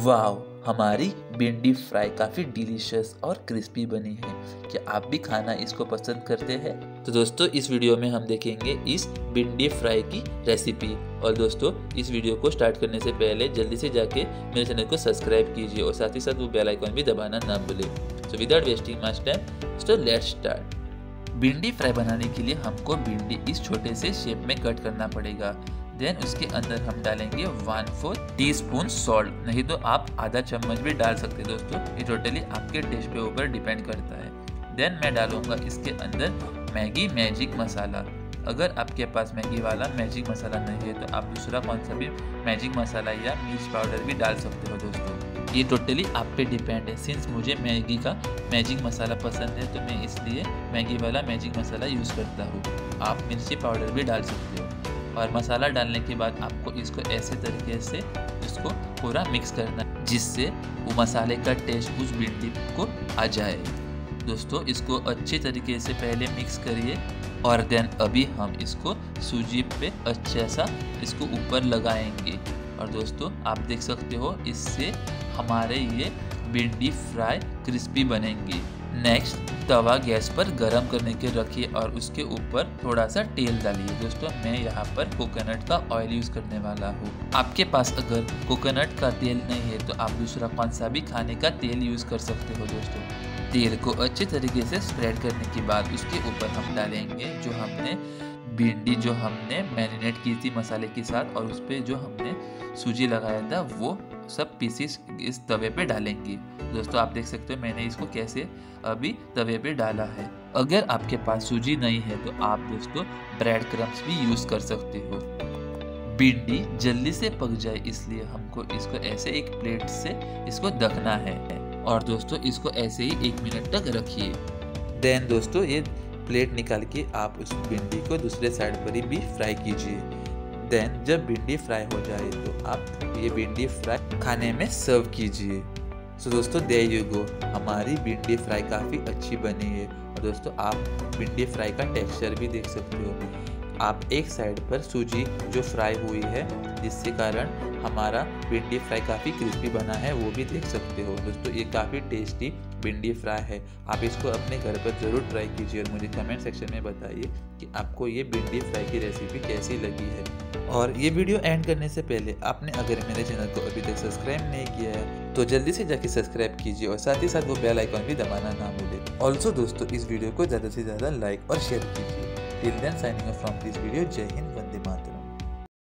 वाह हमारी भिंडी फ्राई काफ़ी डिलीशियस और क्रिस्पी बनी है। क्या आप भी खाना इसको पसंद करते हैं? तो दोस्तों, इस वीडियो में हम देखेंगे इस भिंडी फ्राई की रेसिपी। और दोस्तों, इस वीडियो को स्टार्ट करने से पहले जल्दी से जाके मेरे चैनल को सब्सक्राइब कीजिए और साथ ही साथ वो बेल आइकन भी दबाना ना भूलें। So without wasting much time so let's start bhindi fry बनाने के लिए हमको भिंडी इस छोटे से शेप में कट करना पड़ेगा। देन उसके अंदर हम डालेंगे one fourth teaspoon salt नहीं तो आप आधा चम्मच भी डाल सकते दोस्तों, ये टोटली आपके टेस्ट के ऊपर डिपेंड करता है. देन मैं डालूँगा इसके अंदर मैगी मैजिक मसाला अगर आपके पास मैगी वाला मैजिक मसाला नहीं है तो आप दूसरा कौन सा भी मैजिक मसाला या मिर्च पाउडर भी डाल सकते हो दोस्तों. ये टोटली आप पे डिपेंड है. सिंस मुझे मैगी का मैजिक मसाला पसंद है तो मैं इसलिए मैगी वाला मैजिक मसाला यूज़ करता हूँ. आप मिर्ची पाउडर भी डाल सकते हो. और मसाला डालने के बाद आपको इसको ऐसे तरीके से इसको पूरा मिक्स करना जिससे वो मसाले का टेस्ट उस भिंडी को आ जाए। दोस्तों, इसको अच्छे तरीके से पहले मिक्स करिए और देन अभी हम इसको सूजी पे अच्छा सा इसको ऊपर लगाएँगे। और दोस्तों, आप देख सकते हो, इससे हमारे ये भिंडी फ्राई क्रिस्पी बनेंगी। नेक्स्ट तवा गैस पर गरम करने के रखिए और उसके ऊपर थोड़ा सा तेल डालिए। दोस्तों, मैं यहाँ पर कोकोनट का ऑयल यूज़ करने वाला हूँ। आपके पास अगर कोकोनट का तेल नहीं है तो आप दूसरा कौन सा भी खाने का तेल यूज़ कर सकते हो, दोस्तों। तेल को अच्छे तरीके से स्प्रेड करने के बाद उसके ऊपर हम डालेंगे जो हमने भिंडी जो हमने मैरिनेट की थी मसाले के साथ और उस पर जो हमने सूजी लगाया था, वो सब पीसीस इस तवे पे डालेंगे। दोस्तों, आप देख सकते हो मैंने इसको कैसे अभी तवे पे डाला है। अगर आपके पास सूजी नहीं है तो आप दोस्तों ब्रेड क्रम्स भी यूज़ कर सकते हो। भिंडी जल्दी से पक जाए, इसलिए हमको इसको ऐसे एक प्लेट से इसको दखना है। और दोस्तों, इसको ऐसे ही एक मिनट तक रखिए। देन दोस्तों, ये प्लेट निकाल के आप उस भिंडी को दूसरे साइड पर ही भी फ्राई कीजिए। देन जब भिंडी फ्राई हो जाए तो आप ये भिंडी फ्राई खाने में सर्व कीजिए। सो दोस्तों दे यू गो हमारी भिंडी फ्राई काफ़ी अच्छी बनी है। और दोस्तों, आप भिंडी फ्राई का टेक्सचर भी देख सकते हो। आप एक साइड पर सूजी जो फ्राई हुई है, जिसके कारण हमारा भिंडी फ्राई काफ़ी क्रिस्पी बना है, वो भी देख सकते हो। दोस्तों, ये काफ़ी टेस्टी भिंडी फ्राई है। आप इसको अपने घर पर ज़रूर ट्राई कीजिए और मुझे कमेंट सेक्शन में बताइए कि आपको ये भिंडी फ्राई की रेसिपी कैसी लगी है। और ये वीडियो एंड करने से पहले आपने अगर मेरे चैनल को अभी तक सब्सक्राइब नहीं किया है तो जल्दी से जाके सब्सक्राइब कीजिए और साथ ही साथ वो बेल आइकॉन भी दबाना ना भूले। ऑल्सो दोस्तों, इस वीडियो को ज़्यादा से ज़्यादा लाइक और शेयर कीजिए। Till then signing from this video जय हिंद